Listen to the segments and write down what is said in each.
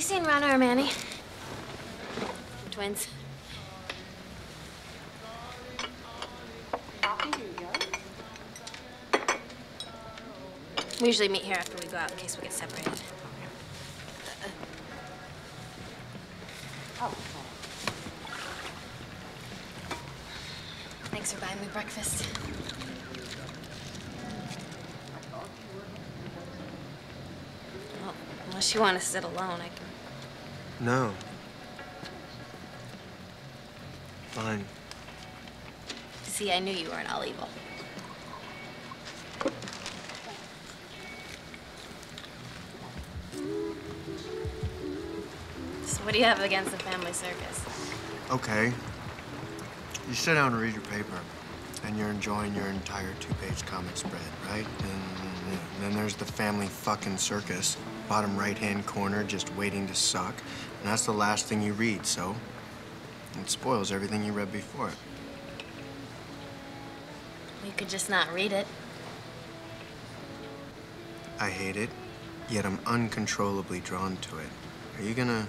seen Ronna or Manny? Twins. We usually meet here after we go out in case we get separated. Thanks for buying me breakfast. Well, unless you want to sit alone, I can. No. Fine. See, I knew you weren't all evil. So what do you have against the family circus? Okay. You sit down and read your paper, and you're enjoying your entire two-page comic spread, right? And then there's the family fucking circus, bottom right-hand corner, just waiting to suck. And that's the last thing you read, so it spoils everything you read before it. You could just not read it. I hate it, yet I'm uncontrollably drawn to it. Are you gonna...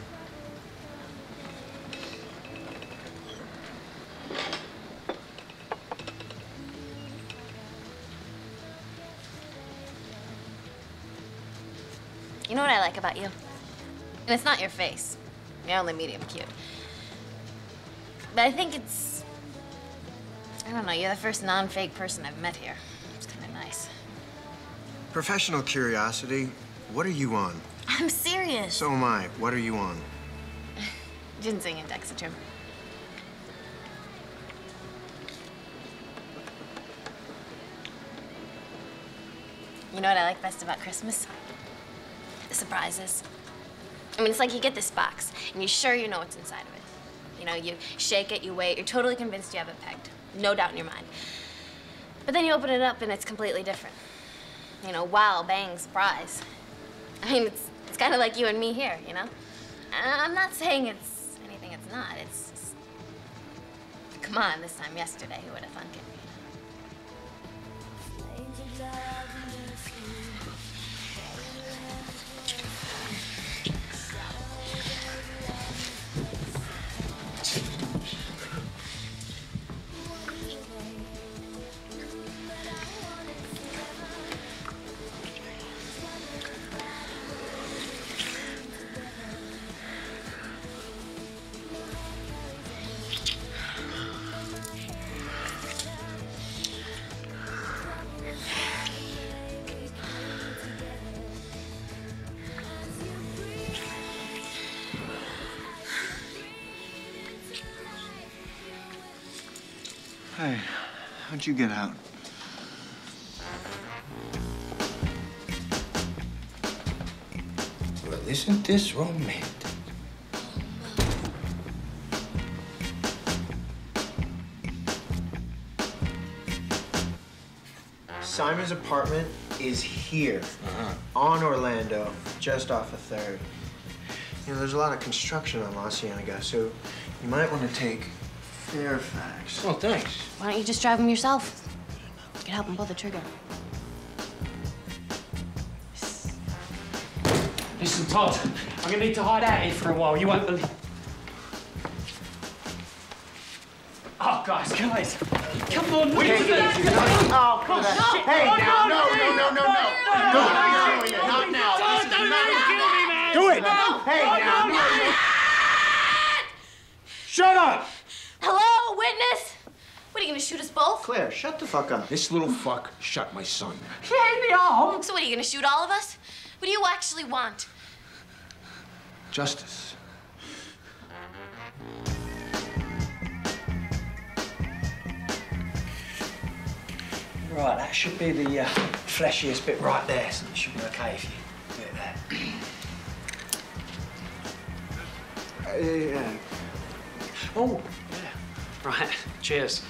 You know what I like about you? And it's not your face. You're only medium cute. But I think it's... I don't know, you're the first non-fake person I've met here. It's kind of nice. Professional curiosity, what are you on? I'm serious. So am I. What are you on? Ginseng and Dexatrim. You know what I like best about Christmas? Surprises. I mean, it's like you get this box, and you're sure you know what's inside of it. You know, you shake it, you wait, you're totally convinced you have it pegged. No doubt in your mind. But then you open it up, and it's completely different. You know, wow, bang, surprise. I mean, it's, it's kind of like you and me here, you know? I'm not saying it's anything it's not. It's just... Come on, this time yesterday, who would have thunk it? Hey, how'd you get out? Well, isn't this romantic? Simon's apartment is here, uh-huh. on Orlando, just off of Third. You know, there's a lot of construction on La Cienega, so you might want to take Fairfax. Oh, thanks. Why don't you just drive him yourself? You could help him pull the trigger. Listen, Todd, I'm gonna need to hide out here for a while. You won't believe. Oh, guys, guys, come on! What are you doing? Oh, come on. Hey, oh, now, no, no, no, no, no. No, you're doing it. Not now. Todd, This is don't let him kill me, man! Do it. Hey, now. no, no. Shut up! Hello, witness? What, are you gonna shoot us both? Claire, shut the fuck up. This little fuck shot my son. She hit me arm! So what, are you gonna shoot all of us? What do you actually want? Justice. Right, that should be the uh, fleshiest bit right there, so it should be okay if you do it there. Yeah. Oh, yeah. Right, cheers.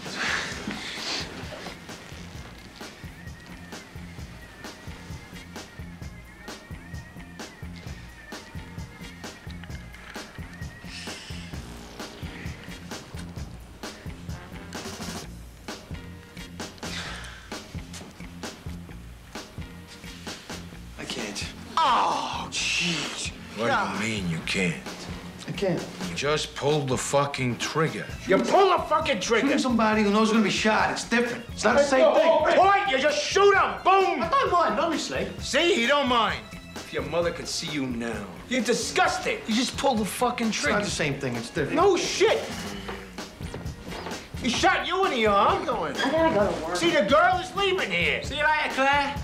I can't. Oh, jeez. What do you mean you can't? I can't. You just pulled the fucking trigger. You pull the fucking trigger. Shooting somebody who knows gonna be shot, it's different. It's not the same the thing. point. You just shoot him. Boom. I don't mind, honestly. See, you don't mind. If your mother could see you now. You're disgusting. You just pulled the fucking trigger. It's not the same thing, it's different. No shit. He shot you in the arm. I'm going. I gotta go to work. See, the girl is leaving here. See you later, Claire.